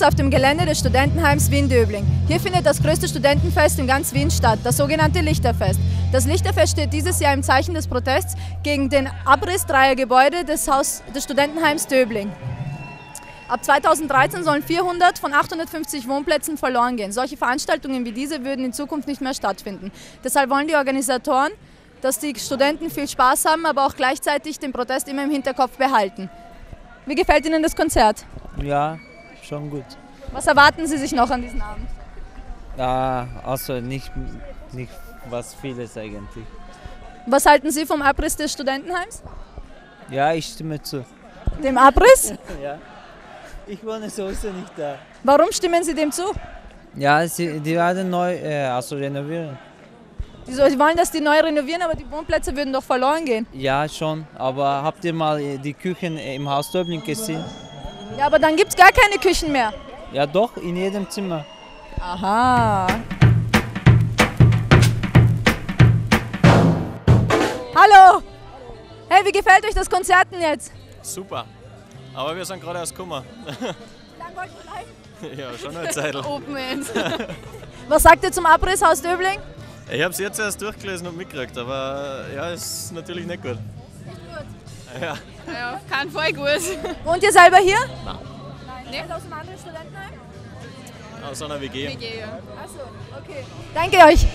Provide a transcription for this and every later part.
uns auf dem Gelände des Studentenheims Wien-Döbling. Hier findet das größte Studentenfest in ganz Wien statt, das sogenannte Lichterfest. Das Lichterfest steht dieses Jahr im Zeichen des Protests gegen den Abriss dreier Gebäude des, Haus des Studentenheims Döbling. Ab 2013 sollen 400 von 850 Wohnplätzen verloren gehen. Solche Veranstaltungen wie diese würden in Zukunft nicht mehr stattfinden. Deshalb wollen die Organisatoren, dass die Studenten viel Spaß haben, aber auch gleichzeitig den Protest immer im Hinterkopf behalten. Wie gefällt Ihnen das Konzert? Ja, schon gut. Was erwarten Sie sich noch an diesem Abend? Ja, also nicht, nicht was vieles eigentlich. Was halten Sie vom Abriss des Studentenheims? Ja, ich stimme zu. Dem Abriss? Ja. Ich wohne sowieso nicht da. Warum stimmen Sie dem zu? Ja, sie, die werden neu äh, also renovieren. Sie so- wollen, dass die neu renovieren, aber die Wohnplätze würden doch verloren gehen. Ja, schon. Aber habt ihr mal äh, die Küchen im Haus Döbling gesehen? Ja, aber dann gibt es gar keine Küchen mehr. Ja, doch, in jedem Zimmer. Aha. Hallo! Hey, wie gefällt euch das Konzert denn jetzt? Super. Aber wir sind gerade erst gekommen. ja, schon eine Zeit. Open End. Was sagt ihr zum Abriss Haus Döbling? Ich habe es jetzt erst durchgelesen und mitgekriegt, aber ja, ist natürlich nicht gut. Ja, Ja, kann voll gut. Wohnt ihr selber hier? Nein. Nein. Aus einem anderen Studentenheim? aus einer WG. Achso, okay. Danke euch.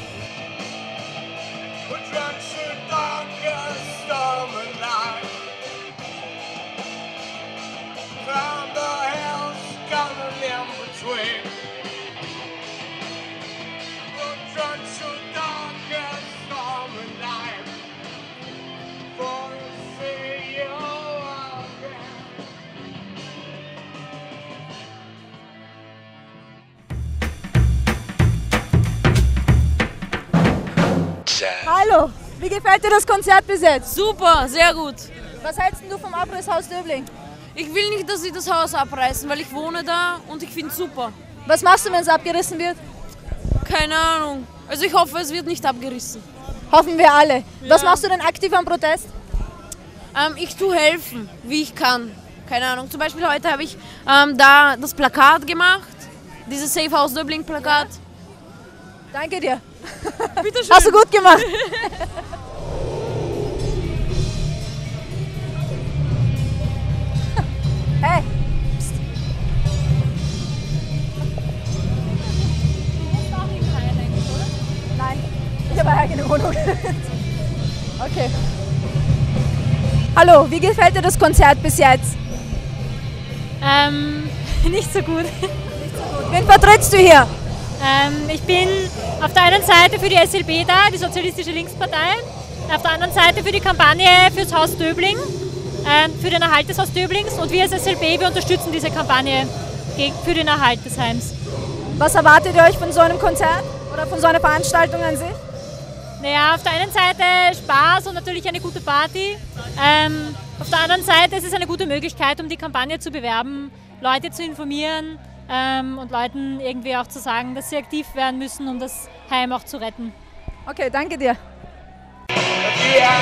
Wie gefällt dir das Konzert bis jetzt? Super, sehr gut. Was hältst du vom Abriss Haus Döbling? Ich will nicht, dass sie das Haus abreißen, weil ich wohne da und ich finde es super. Was machst du, wenn es abgerissen wird? Keine Ahnung. Also ich hoffe, es wird nicht abgerissen. Hoffen wir alle. Was machst du denn aktiv am Protest? Ähm, ich tue helfen, wie ich kann. Keine Ahnung. Zum Beispiel heute habe ich ähm, da das Plakat gemacht. Dieses Safe House Döbling Plakat. Danke dir. Bitte schön. Hast du gut gemacht. Hallo, wie gefällt dir das Konzert bis jetzt? Ähm, nicht so gut. Wen vertrittst du hier? Ähm, ich bin auf der einen Seite für die SLB da, die Sozialistische Linkspartei, auf der anderen Seite für die Kampagne fürs Haus Döbling, ähm, für den Erhalt des Haus Döblings und wir als SLB, wir unterstützen diese Kampagne gegen, für den Erhalt des Heims. Was erwartet ihr euch von so einem Konzert oder von so einer Veranstaltung an sich? Naja, auf der einen Seite Spaß und natürlich eine gute Party. Ähm, auf der anderen Seite ist es eine gute Möglichkeit, um die Kampagne zu bewerben, Leute zu informieren ähm, und Leuten irgendwie auch zu sagen, dass sie aktiv werden müssen, um das Heim auch zu retten. Okay, danke dir. Ja,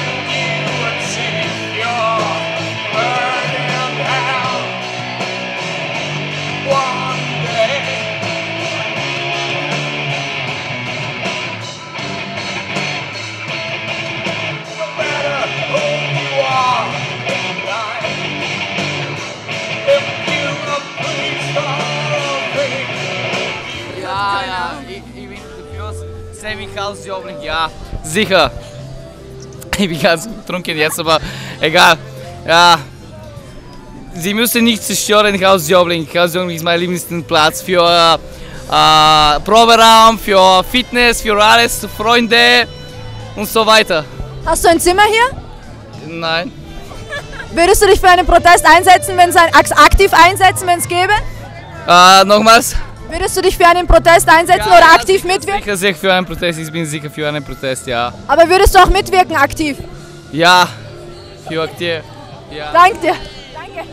House Jobbling, ja, sicher. Ich bin ganz betrunken jetzt, aber egal. Ja, Sie müssen nicht zerstören Haus Jobbling. Haus Jobbling ist mein Lieblingsplatz für äh, Proberaum, für Fitness, für alles, Freunde und so weiter. Hast du ein Zimmer hier? Nein, Würdest du dich für einen Protest einsetzen, wenn es ein, ak- aktiv einsetzen, wenn es gäbe? äh, nochmals. Würdest du dich für einen Protest einsetzen Ja, oder ja, aktiv mitwirken? Sicher, sicher für einen Protest. Ich bin sicher für einen Protest, ja. Aber würdest du auch mitwirken aktiv? Ja, für aktiv. Ja. Danke dir. Danke.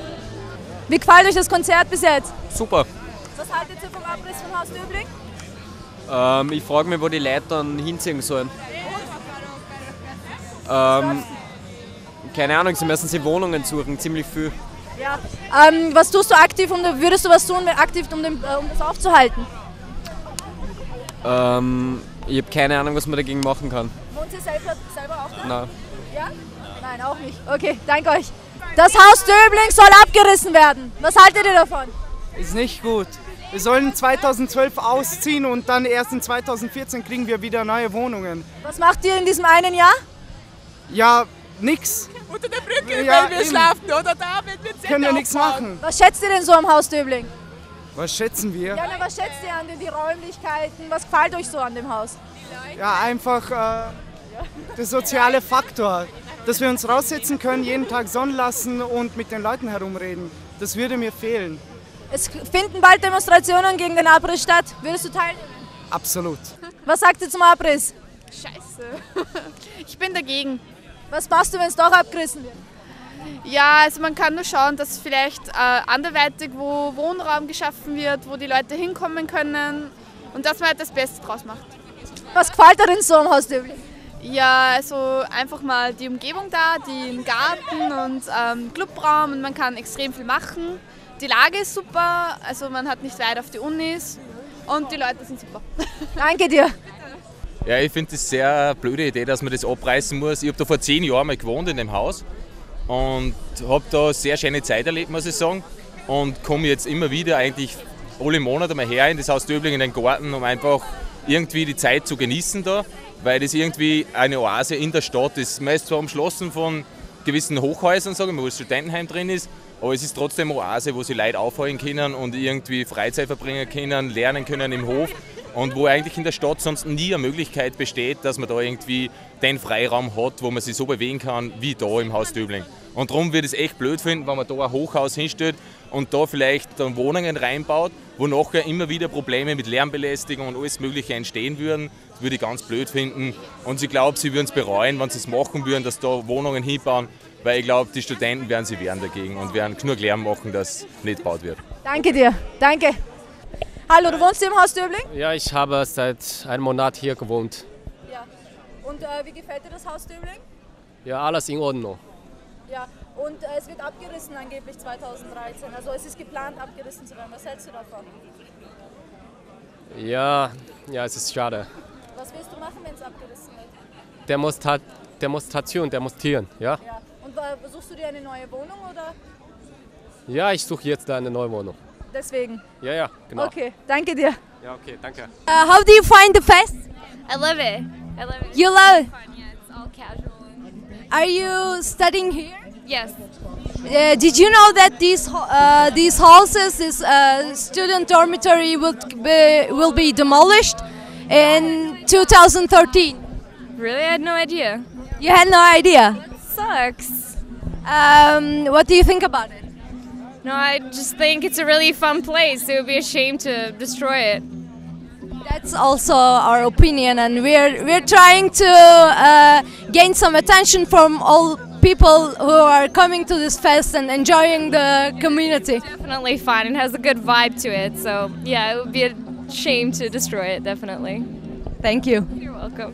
Wie gefällt euch das Konzert bis jetzt? Super. Was haltet ihr vom Abriss von Haus Döbling? Ähm, ich frage mich, wo die Leute dann hinziehen sollen. Ähm, keine Ahnung, sie müssen sich Wohnungen suchen, ziemlich viel. Ja. Ähm, was tust du aktiv, um, würdest du was tun, aktiv, um, den, äh, um das aufzuhalten? Ähm, ich habe keine Ahnung, was man dagegen machen kann. Wohnt ihr selber, selber auch da? Na, Ja? Nein, auch nicht. Okay, danke euch. Das Haus Döbling soll abgerissen werden. Was haltet ihr davon? Ist nicht gut. Wir sollen 2012 ausziehen und dann erst in 2014 kriegen wir wieder neue Wohnungen. Was macht ihr in diesem einen Jahr? Ja, nix. Unter der Brücke, Ja, weil wir eben. schlafen, oder da, wenn wir Zelte Können wir nichts machen. Was schätzt ihr denn so am Haus Döbling? Was schätzen wir? Ja, na, was schätzt ihr an den, die Räumlichkeiten? Was gefällt euch so an dem Haus? Ja, einfach äh, der soziale Faktor. Dass wir uns raussetzen können, jeden Tag Sonne lassen und mit den Leuten herumreden. Das würde mir fehlen. Es finden bald Demonstrationen gegen den Abriss statt. Würdest du teilnehmen? Absolut. Was sagt ihr zum Abriss? Scheiße. Ich bin dagegen. Was machst du, wenn es doch abgerissen wird? Ja, also man kann nur schauen, dass vielleicht äh, anderweitig, wo Wohnraum geschaffen wird, wo die Leute hinkommen können und dass man halt das Beste draus macht. Was gefällt dir denn so am Haus? Ja, also einfach mal die Umgebung da, den Garten und ähm, Clubraum und man kann extrem viel machen. Die Lage ist super, also man hat nicht weit auf die Unis und die Leute sind super. Danke dir. Ja, ich finde das sehr eine blöde Idee, dass man das abreißen muss. Ich habe da vor zehn Jahren mal gewohnt in dem Haus und habe da sehr schöne Zeit erlebt, muss ich sagen. Und komme jetzt immer wieder eigentlich alle Monate mal her in das Haus Döbling in den Garten, um einfach irgendwie die Zeit zu genießen da, weil das irgendwie eine Oase in der Stadt ist. Man ist zwar umschlossen von gewissen Hochhäusern, sage ich mal, wo das Studentenheim drin ist, aber es ist trotzdem eine Oase, wo sie Leute aufhalten können und irgendwie Freizeit verbringen können, lernen können im Hof und wo eigentlich in der Stadt sonst nie eine Möglichkeit besteht, dass man da irgendwie den Freiraum hat, wo man sich so bewegen kann wie da im Haus Döbling. Und darum würde ich es echt blöd finden, wenn man da ein Hochhaus hinstellt und da vielleicht dann Wohnungen reinbaut, wo nachher immer wieder Probleme mit Lärmbelästigung und alles Mögliche entstehen würden. Das würde ich ganz blöd finden. Und ich glaube, sie würden es bereuen, wenn sie es machen würden, dass da Wohnungen hinbauen, weil ich glaube, die Studenten werden sie wehren dagegen und werden genug Lärm machen, dass nicht gebaut wird. Danke dir. Danke. Hallo, du wohnst hier im Haus Döbling? Ja, ich habe seit einem Monat hier gewohnt. Ja. Und äh, wie gefällt dir das Haus Döbling? Ja, alles in Ordnung. Ja. Und äh, es wird abgerissen angeblich 2013. Also es ist geplant abgerissen zu werden. Was hältst du davon? Ja, ja, es ist schade. Was willst du machen, wenn es abgerissen wird? Demonstra Demonstration, demonstrieren, ja? Ja. Und äh, suchst du dir eine neue Wohnung oder Ja, ich suche jetzt eine neue Wohnung. Deswegen? Ja, ja, genau. Okay, danke dir. Ja, okay, danke. Uh, how do you find the fest? I love it. I love it. You love it? Fun, yeah, it's all casual. Are you studying here? Yes. Uh, did you know that these uh, these houses, this uh, student dormitory, will be, will be demolished in 2013? Really? I had no idea. You had no idea. Sucks. Um, what do you think about it? No, I just think it's a really fun place. It would be a shame to destroy it. That's also our opinion, and we're we're trying to uh, gain some attention from all people who are coming to this fest and enjoying the community. It's definitely fun. It has a good vibe to it. So yeah, it would be a shame to destroy it. Definitely. Thank you. You're welcome.